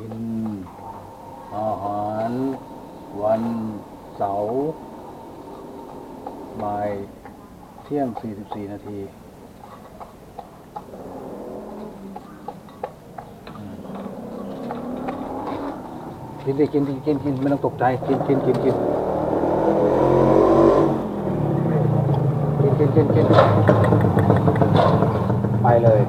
กิน อาหาร วันเสาร์บ่ายเที่ยง 44 นาทีกินดิกินดิกินกินไม่ต้องตกใจ กินกินกินกินกินกินกินกินไปเลย